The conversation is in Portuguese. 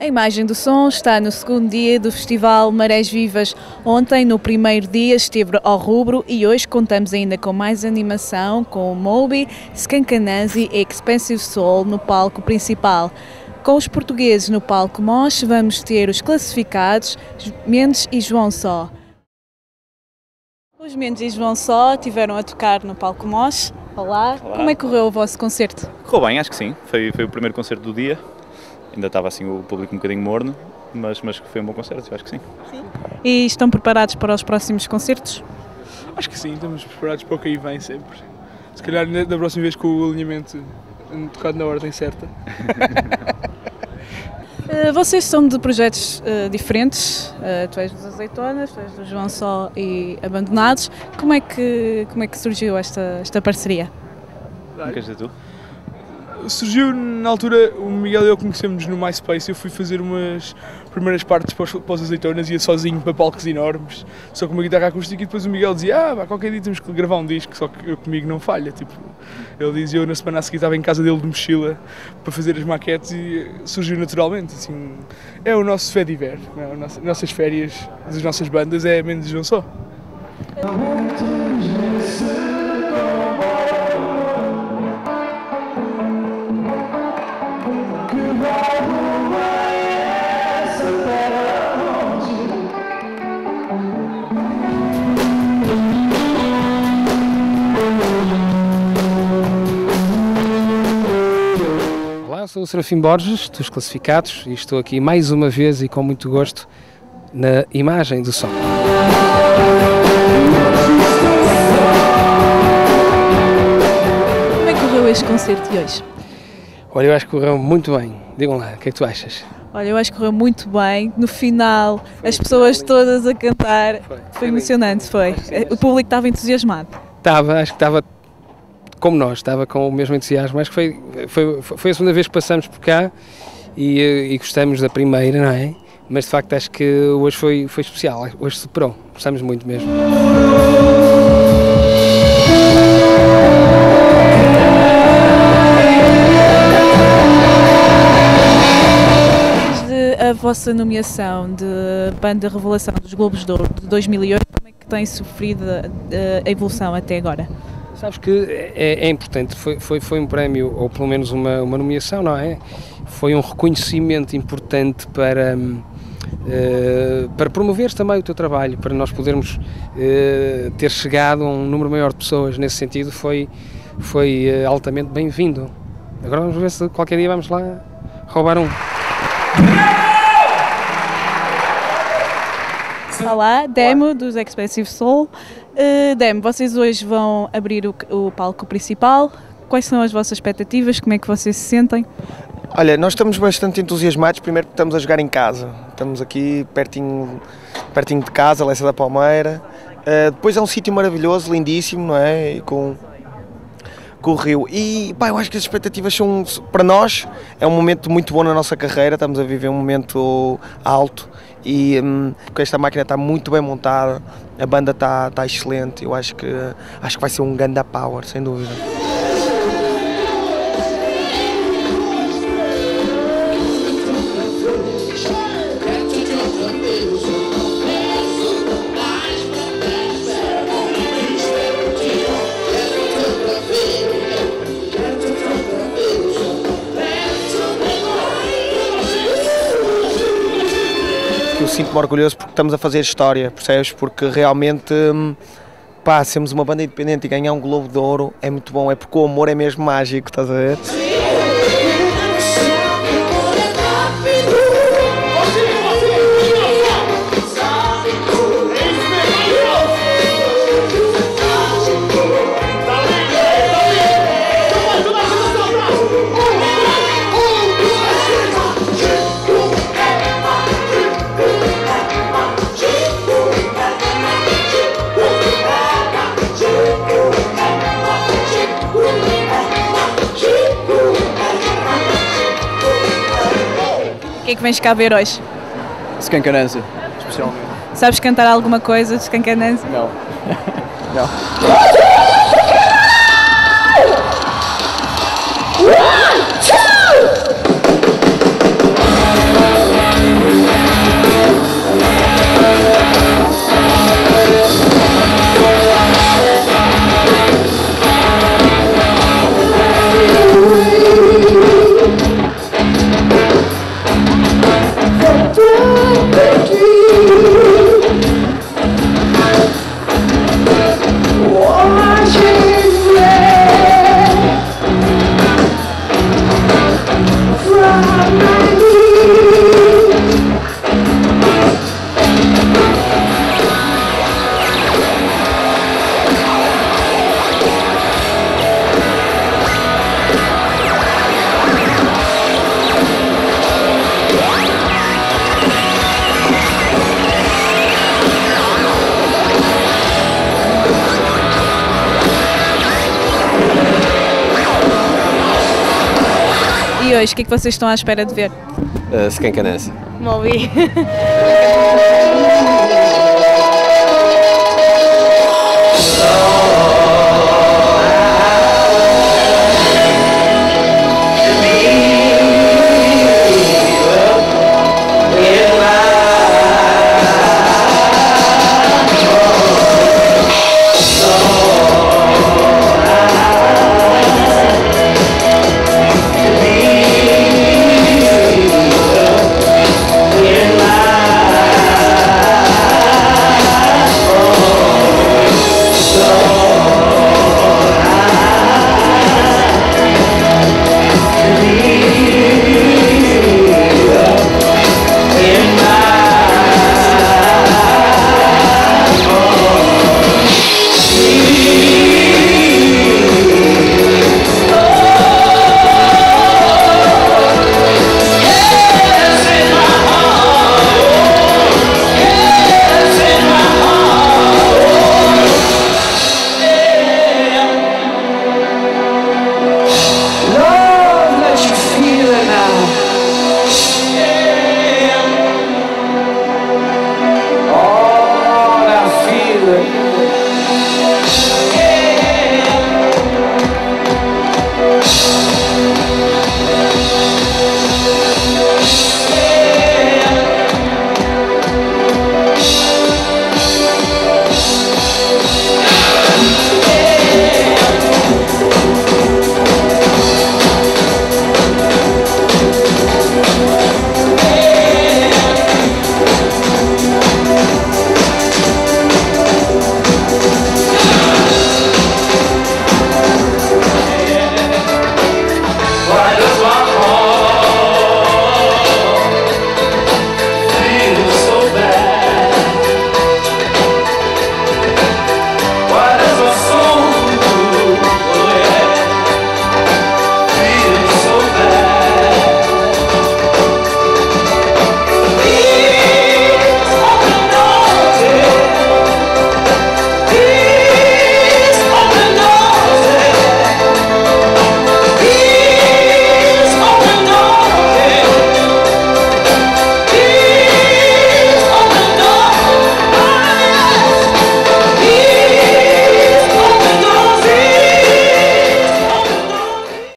A imagem do som está no segundo dia do Festival Marés Vivas. Ontem, no primeiro dia, esteve ao rubro e hoje contamos ainda com mais animação com o Moby, Skankananzi e Expensive Soul no palco principal. Com os portugueses no palco Mosh, vamos ter os classificados Mendes e João Só. Os Mendes e João Só tiveram a tocar no palco Mosh. Olá. Olá. como é que correu o vosso concerto? Correu bem, acho que sim. Foi, foi o primeiro concerto do dia. Ainda estava assim o público um bocadinho morno, mas, mas foi um bom concerto, eu acho que sim. E estão preparados para os próximos concertos? Acho que sim, estamos preparados para o que aí vem sempre. Se calhar na- da próxima vez com o alinhamento tocado na ordem certa. Uh, vocês são de projetos uh, diferentes, uh, tu és dos Azeitonas, tu és do João Só e Abandonados. Como é que, como é que surgiu esta, esta parceria? Não queres dizer tu? Surgiu na altura, o Miguel e eu conhecemos no MySpace. Eu fui fazer umas primeiras partes para os azeitonas, ia sozinho para palcos enormes, só com uma guitarra acústica. E depois o Miguel dizia: Ah, pá, qualquer dia temos que gravar um disco. Só que eu comigo não falha. Tipo, ele dizia: Eu na semana a seguir estava em casa dele de mochila para fazer as maquetes e surgiu naturalmente. Assim, é o nosso fediver, é? As nossas férias das nossas bandas é menos não só. Sou o Serafim Borges, dos Classificados, e estou aqui mais uma vez e com muito gosto na imagem do som. Como é que correu este concerto de hoje? Olha, eu acho que correu muito bem. Digam lá, o que é que tu achas? Olha, eu acho que correu muito bem. No final, as pessoas todas a cantar. Foi emocionante, foi. O público estava entusiasmado. Estava, acho que estava como nós, estava com o mesmo entusiasmo. Acho que foi, foi, foi a segunda vez que passamos por cá e, eh, e gostamos da primeira, não é? Mas de facto acho que hoje foi, foi especial, hoje superou. Gostamos muito mesmo. Desde a vossa nomeação de Banda Revelação dos Globos de Ouro de 2008, como é que tem sofrido a, a evolução até agora? Sabes que é, é importante, foi, foi, foi um prémio, ou pelo menos uma, uma nomeação, não é? Foi um reconhecimento importante para, eh, para promover também o teu trabalho, para nós podermos eh, ter chegado a um número maior de pessoas. Nesse sentido, foi, foi eh, altamente bem-vindo. Agora vamos ver se qualquer dia vamos lá roubar um. Olá, Demo dos Expensive Soul. Uh, Demo, vocês hoje vão abrir o, o palco principal. Quais são as vossas expectativas? Como é que vocês se sentem? Olha, nós estamos bastante entusiasmados, primeiro porque estamos a jogar em casa. Estamos aqui pertinho, pertinho de casa, Lessa da Palmeira. Uh, depois é um sítio maravilhoso, lindíssimo, não é? E com, com o rio. E pá, eu acho que as expectativas são, para nós, é um momento muito bom na nossa carreira. Estamos a viver um momento alto e hum, esta máquina está muito bem montada, a banda está, está excelente. Eu acho que, acho que vai ser um ganda power, sem dúvida. Eu sinto-me orgulhoso porque estamos a fazer história, percebes? Porque realmente, hum, pá, sermos uma banda independente e ganhar um Globo de Ouro é muito bom, é porque o amor é mesmo mágico, estás a ver? Que vens cá ver hoje? Scancanança, especialmente. Sabes cantar alguma coisa de Scancanense? Não. Não. E hoje, o que é que vocês estão à espera de ver? Uh, Skankanense. Moby.